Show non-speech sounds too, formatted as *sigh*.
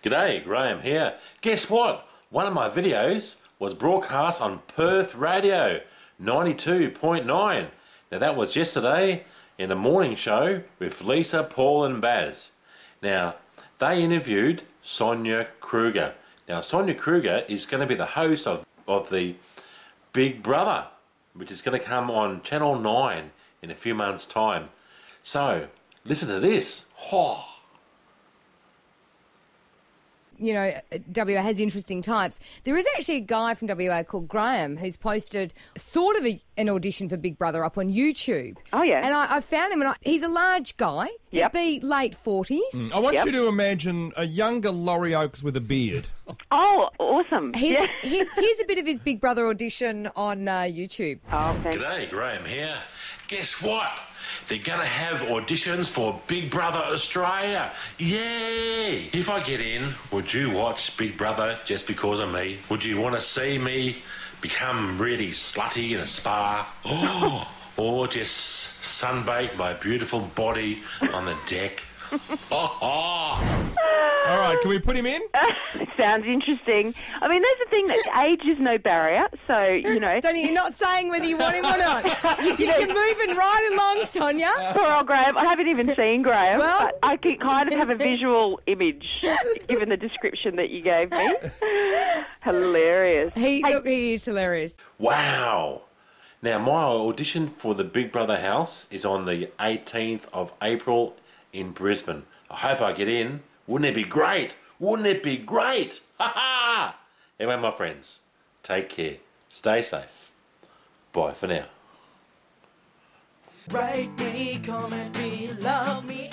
G'day, Graham here. Guess what? One of my videos was broadcast on Perth Radio 92.9. Now that was yesterday in the morning show with Lisa, Paul and Baz. Now, they interviewed Sonia Kruger. Now, Sonia Kruger is going to be the host of, of the Big Brother, which is going to come on Channel 9 in a few months' time. So, listen to this. Oh. You know, WA has interesting types. There is actually a guy from WA called Graham who's posted sort of a, an audition for Big Brother up on YouTube. Oh, yeah. And I, I found him, and I, he's a large guy. Yep. He'd be late 40s. I want Yep. you to imagine a younger Laurie Oakes with a beard. *laughs* Oh, awesome. Here's, yeah. he, here's a bit of his Big Brother audition on uh, YouTube. Oh, thank G'day, Graham here. Guess what? They're gonna have auditions for Big Brother Australia. Yay! If I get in, would you watch Big Brother just because of me? Would you want to see me become really slutty in a spa? *gasps* Oh, or just sunbake my beautiful body on the deck? *laughs* Oh, oh. All right, can we put him in? *laughs* Sounds interesting. I mean, there's the thing that age is no barrier. So, you know, Sonia, you're not saying whether you want him or not. You, you're moving right along, Sonia. poor old Graham, I haven't even seen Graham, Well- but I can kind of have a visual image given the description that you gave me. *laughs* Hilarious. He, Hey, look, he is hilarious. Wow. Now, my audition for the Big Brother house is on the 18th of April in Brisbane. I hope I get in. Wouldn't it be great? Wouldn't it be great? Ha ha! Anyway, my friends, take care. Stay safe. Bye for now. Rate me, comment me, love me,